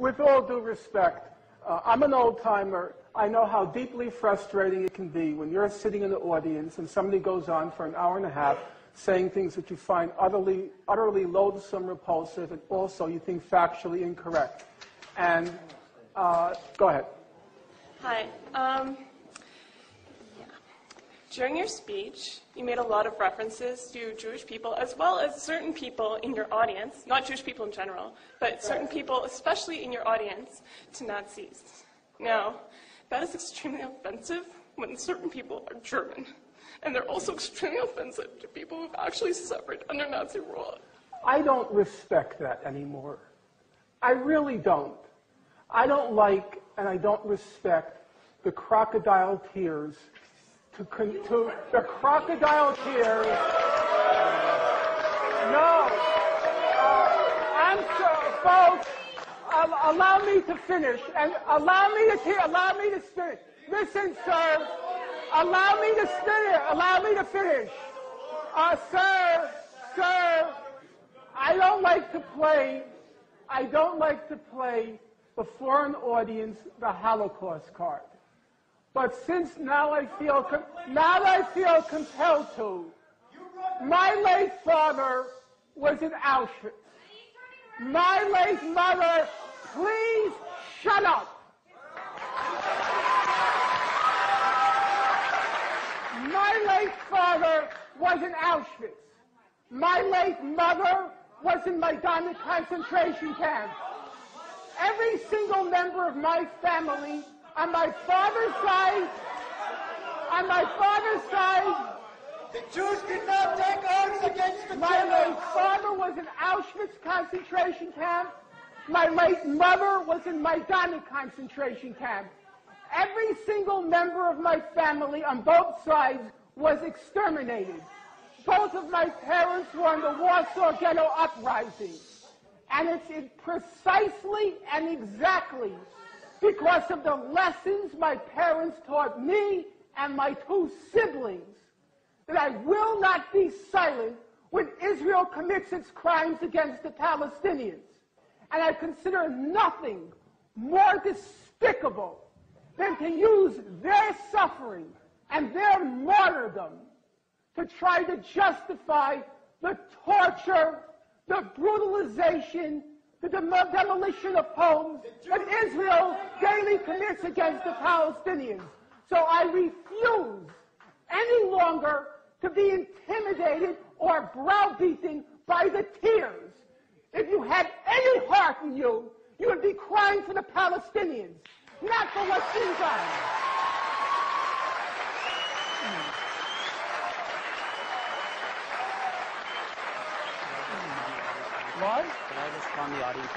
with all due respect, uh, I'm an old timer. I know how deeply frustrating it can be when you're sitting in the audience and somebody goes on for an hour and a half saying things that you find utterly, utterly loathsome, repulsive, and also you think factually incorrect. And uh, go ahead. Hi. Um. During your speech, you made a lot of references to Jewish people as well as certain people in your audience, not Jewish people in general, but certain people, especially in your audience, to Nazis. Now, that is extremely offensive when certain people are German. And they're also extremely offensive to people who've actually suffered under Nazi rule. I don't respect that anymore. I really don't. I don't like and I don't respect the crocodile tears to, to the crocodile tears. No. Uh, I'm so, folks, uh, allow me to finish and allow me to hear. allow me to finish. Listen, sir. Allow me to finish. Allow me to finish. Uh, sir, sir, I don't like to play. I don't like to play before an audience the Holocaust card. But since now I feel now I feel compelled to, my late father was in Auschwitz. My late mother, please shut up. My late father was in Auschwitz. My late mother was in Majdanek concentration camp. Every single member of my family on my father's side, on my father's side, the Jews did not take arms against the My late father was in Auschwitz concentration camp. My late mother was in Majdanek concentration camp. Every single member of my family on both sides was exterminated. Both of my parents were in the Warsaw Ghetto Uprising. And it's precisely and exactly because of the lessons my parents taught me and my two siblings that I will not be silent when Israel commits its crimes against the Palestinians. And I consider nothing more despicable than to use their suffering and their martyrdom to try to justify the torture, the brutalization, the demolition of homes that Israel daily commits against the Palestinians. So I refuse any longer to be intimidated or browbeaten by the tears. If you had any heart in you, you would be crying for the Palestinians, not for what's done. What? Can I respond to the audience?